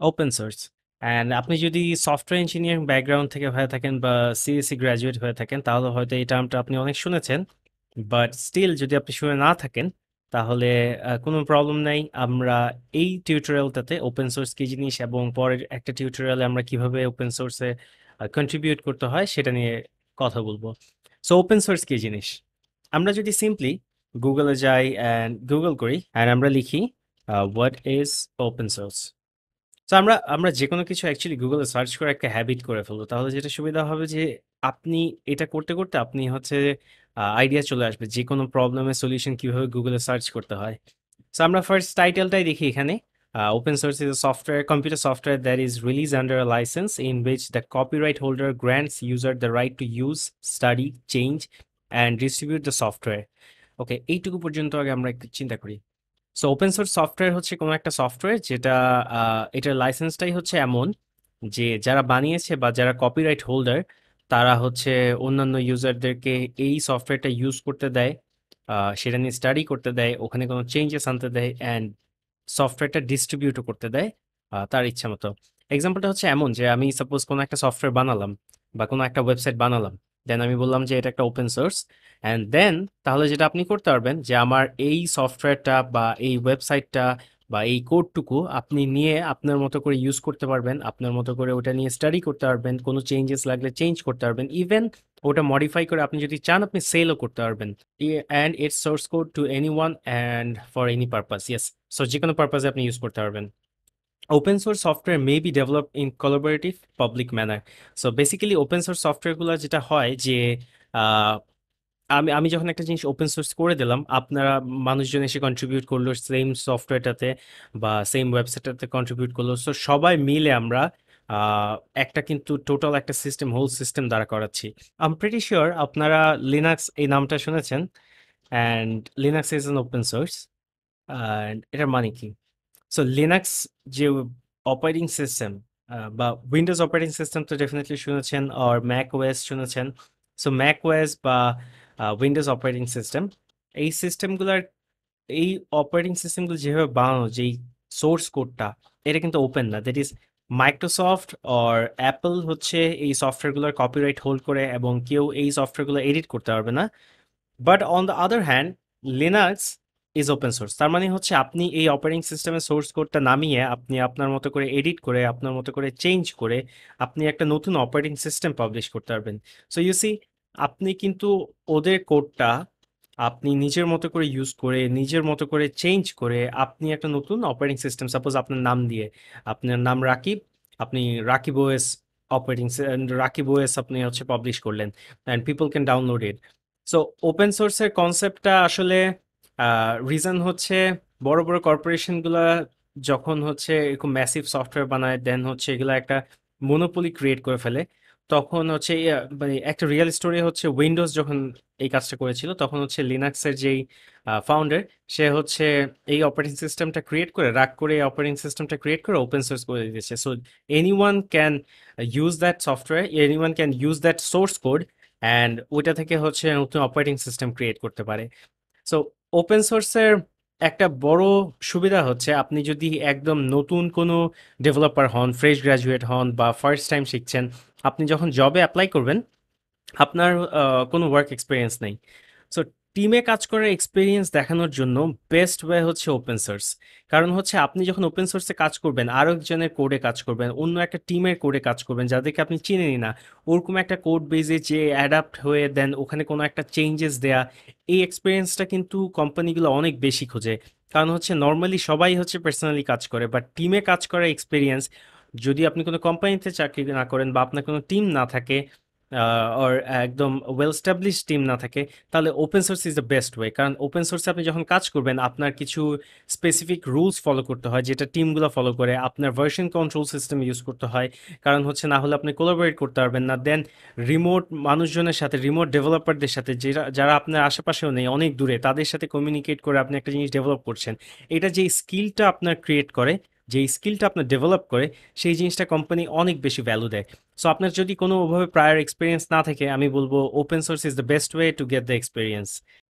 Open source and আপনি যদি software engineering background থেকে হয়ে থাকেন বা সিএসসি গ্র্যাজুয়েট হয়ে থাকেন, তাহলে হয়তো এই টার্মটা আপনি অনেক শুনেছেন। বাট স্টিল যদি আপনি শুনে না থাকেন, তাহলে কোনো প্রবলেম নাই। আমরা এই টিউটোরিয়ালটাতে ওপেন সোর্স কি জিনিস এবং পরের একটা টিউটোরিয়ালে আমরা কীভাবে ওপেন সোর্সে কন্ট্রিবিউট করতে হয় সেটা নিয়ে কথা বলব। সো ওপেন সোর্স কি জিনিস? আমরা যদি সিম্পলি গুগলে যাই অ্যান্ড গুগল করি অ্যান্ড আমরা লিখি হোয়াট ইজ ওপেন সোর্স তো আমরা আমরা যে কোনো কিছু অ্যাকচুয়ালি গুগলে সার্চ করে একটা হ্যাবিট করে ফেলব। তাহলে যেটা সুবিধা হবে যে, আপনি এটা করতে করতে আপনি হচ্ছে আইডিয়া চলে আসবে যে কোনো প্রবলেমের সলিউশন কীভাবে গুগলে সার্চ করতে হয়। সো আমরা ফার্স্ট টাইটেলটাই দেখি এখানে। Open source is software computer software that is release under a license in which the copyright holder grants user the right to use study change and distribute the software okay এইটুকু পর্যন্ত আগে আমরা একটু চিন্তা করি। সো ওপেন সোর্স সফটওয়্যার হচ্ছে কোনো একটা সফটওয়্যার যেটা এটার লাইসেন্সটাই হচ্ছে এমন যে যারা বানিয়েছে বা যারা কপিরাইট হোল্ডার তারা হচ্ছে অন্যান্য ইউজারদেরকে এই সফটওয়্যারটা ইউজ করতে দেয় সেটা নিয়ে স্টাডি করতে দেয়, ওখানে কোনো চেঞ্জেস আনতে দেয় অ্যান্ড সফটওয়্যারটা ডিস্ট্রিবিউটও করতে দেয় তার ইচ্ছা মতো। এক্সাম্পলটা হচ্ছে এমন যে আমি সাপোজ কোনো একটা সফটওয়্যার বানালাম বা কোনো একটা ওয়েবসাইট বানালাম। দেন আমি বললাম যে এটা একটা ওপেন সোর্স অ্যান্ড দেন তাহলে যেটা আপনি করতে পারবেন যে আমার এই সফটওয়্যারটা বা এই ওয়েবসাইটটা বা এই কোডটুকু আপনি নিয়ে আপনার মতো করে ইউজ করতে পারবেন। আপনার মতো করে ওটা নিয়ে স্টাডি করতে পারবেন। কোনো চেঞ্জেস লাগলে চেঞ্জ করতে পারবেন। ইভেন ওটা মডিফাই করে আপনি যদি চান, আপনি সেলও করতে পারবেন। And its source code to anyone and for any purpose yes so যে কোনো পারপাসে আপনি ইউজ করতে পারবেন। Open source software may be develop in collaborative public manner so basically open source সফটওয়্যারগুলো যেটা হয় যে আমি আমি যখন একটা জিনিস ওপেন সোর্স করে দিলাম, আপনারা মানুষজন এসে কন্ট্রিবিউট করল সেম সফটওয়্যারটাতে বা সেম ওয়েবসাইটটাতে কন্ট্রিবিউট করল। সো সবাই মিলে আমরা একটা কিন্তু টোটাল একটা সিস্টেম হোল সিস্টেম দ্বারা করাচ্ছি। আম প্রিটি শিওর আপনারা লিনাক্স এই নামটা শুনেছেন? And Linux is an open source and এটার মানে কি? সো লিনাক্স যে অপারেটিং সিস্টেম বা উইন্ডোজ অপারেটিং সিস্টেম তো ডেফিনেটলি শুনেছেন আর ম্যাক ওয়েস শুনেছেন। সো ম্যাক ওয়েস বা উইন্ডোজ অপারেটিং সিস্টেম এই সিস্টেমগুলোর এই অপারেটিং সিস্টেমগুলো যেভাবে বানানো, যেই সোর্স কোডটা এটা কিন্তু ওপেন না। That is Microsoft or Apple হচ্ছে এই সফটওয়্যারগুলোর কপিরাইট হোল্ড করে এবং কেউ এই সফটওয়্যারগুলো এডিট করতে পারবে না। But on the other hand Linux is open source তার মানে হচ্ছে আপনি এই অপারেটিং সিস্টেমের সোর্স কোডটা নামিয়ে আপনি আপনার মতো করে এডিট করে, আপনার মতো করে চেঞ্জ করে আপনি একটা নতুন অপারেটিং সিস্টেম পাবলিশ করতে পারবেন। সো ইউ সি আপনি কিন্তু ওদের কোডটা আপনি নিজের মতো করে ইউজ করে, নিজের মতো করে চেঞ্জ করে আপনি একটা নতুন অপারেটিং সিস্টেম সাপোজ আপনার নাম দিয়ে, আপনার নাম রাকিব, আপনি Rakib OS operating Rakib OS আপনি হচ্ছে পাবলিশ করলেন and people can download it so open সোর্সের কনসেপ্টটা আসলে রিজন হচ্ছে বড় বড় কর্পোরেশনগুলো যখন হচ্ছে এরকম ম্যাসিভ সফটওয়্যার বানায় দেন হচ্ছে এগুলো একটা মনোপলি ক্রিয়েট করে ফেলে, তখন হচ্ছে মানে একটা রিয়েল স্টোরি হচ্ছে উইন্ডোজ যখন এই কাজটা করেছিল, তখন হচ্ছে লিনাক্সের যেই ফাউন্ডার সে হচ্ছে এই অপারেটিং সিস্টেমটা ক্রিয়েট করে, রাগ করে এই অপারেটিং সিস্টেমটা ক্রিয়েট করে ওপেন সোর্স করে দিয়েছে। So anyone can use that software anyone can use that source code and ওইটা থেকে হচ্ছে নতুন অপারেটিং সিস্টেম ক্রিয়েট করতে পারে। সো ওপেন সোর্সের একটা বড় সুবিধা হচ্ছে আপনি যদি একদম নতুন কোনো ডেভেলপার হন ফ্রেশ গ্র্যাজুয়েট হন বা ফার্স্ট টাইম শিখছেন, আপনি যখন জবে অ্যাপ্লাই করবেন, আপনার কোনো ওয়ার্ক এক্সপিরিয়েন্স নেই। সো টিমে কাজ করার এক্সপিরিয়েন্স দেখানোর জন্য বেস্ট ওয়ে হচ্ছে ওপেন সোর্স কারণ হচ্ছে আপনি যখন ওপেন সোর্সে কাজ করবেন আরও একজনের কোডে কাজ করবেন, অন্য একটা টিমের কোডে কাজ করবেন, যাদেরকে আপনি চিনেনই না, ওরকম একটা কোড বেজে যে অ্যাডাপ্ট হয়ে দেন, ওখানে কোনো একটা চেঞ্জেস দেয়া, এই এক্সপিরিয়েন্সটা কিন্তু কোম্পানিগুলো অনেক বেশি খোঁজে। কারণ হচ্ছে নর্মালি সবাই হচ্ছে পার্সোনালি কাজ করে বাট টিমে কাজ করার এক্সপিরিয়েন্স যদি আপনি কোনো কোম্পানিতে চাকরি না করেন বা আপনার কোনো টিম না থাকে আর একদম ওয়েল স্টাবলিশ টিম না থাকে, তাহলে open source is the best way কারণ ওপেন সোর্সে আপনি যখন কাজ করবেন, আপনার কিছু স্পেসিফিক রুলস ফলো করতে হয়, যেটা টিমগুলো ফলো করে। আপনার ভার্সন কন্ট্রোল সিস্টেম ইউজ করতে হয়। কারণ হচ্ছে না হলে আপনি কোলাবোরেট করতে পারবেন না। দেন রিমোট মানুষজনের সাথে রিমোট ডেভেলপারদের সাথে, যারা যারা আপনার আশেপাশেও নেই, অনেক দূরে, তাদের সাথে কমিউনিকেট করে আপনি একটা জিনিস ডেভেলপ করছেন। এটা যে স্কিলটা আপনার ক্রিয়েট করে যে স্কিলটা আপনার ডেভেলপ করে, সেই জিনিসটা কোম্পানি অনেক বেশি ভ্যালু দেয়। সো আপনার যদি কোনোভাবে প্রায়ার এক্সপিরিয়েন্স না থাকে, আমি বলব open source is the best way to get the experience